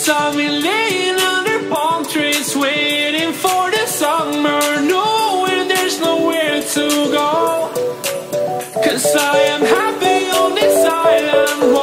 saw me laying under palm trees, waiting for the summer, knowing there's nowhere to go. Cause I am happy on this island.